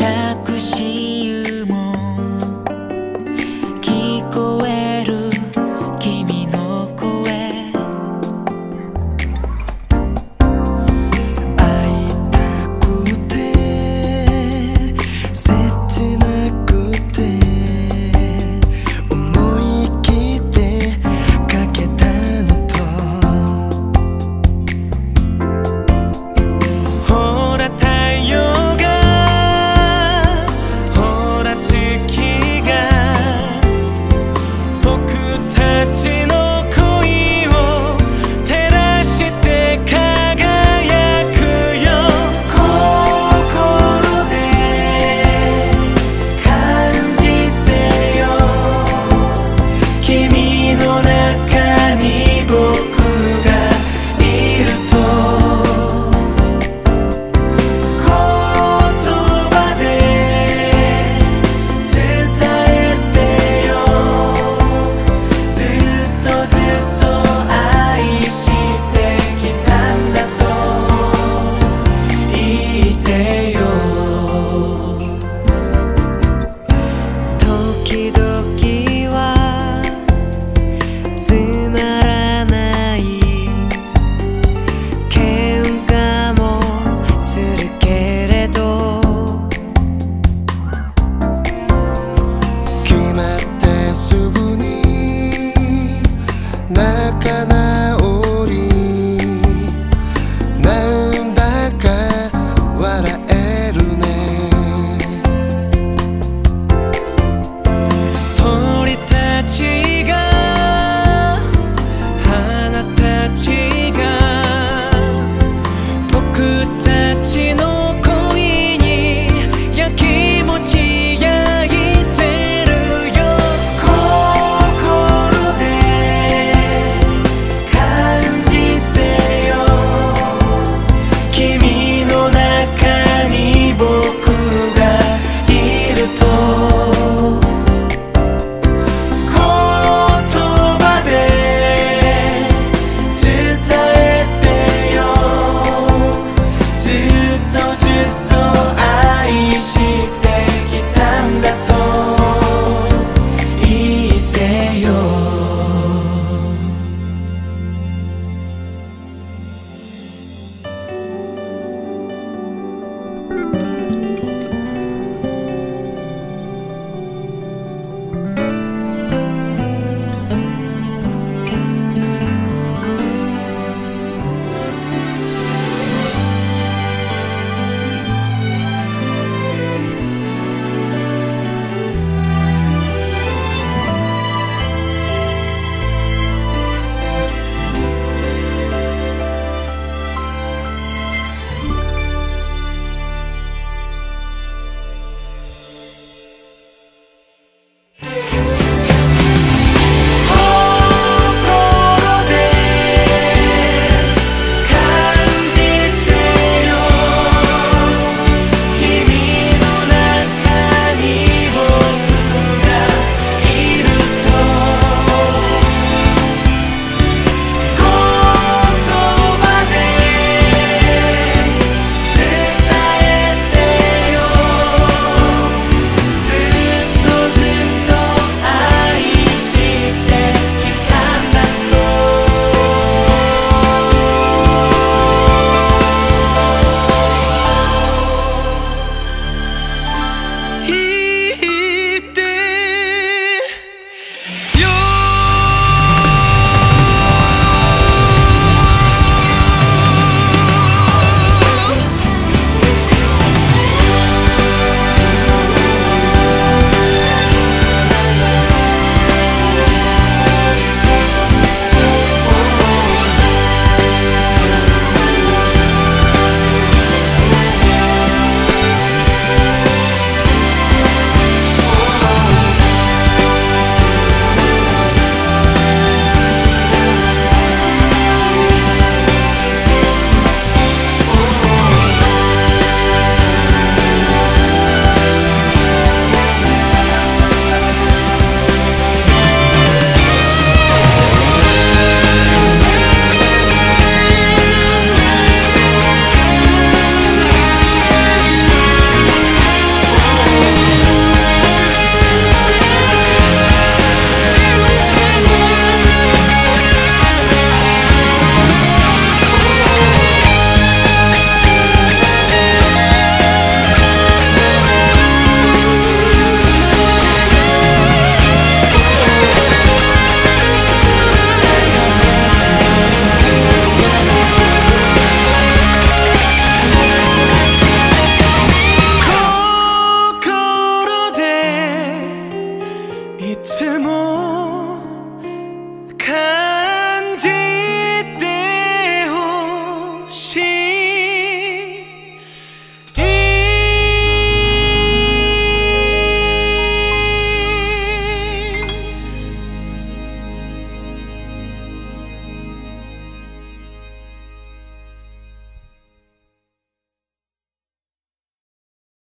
着信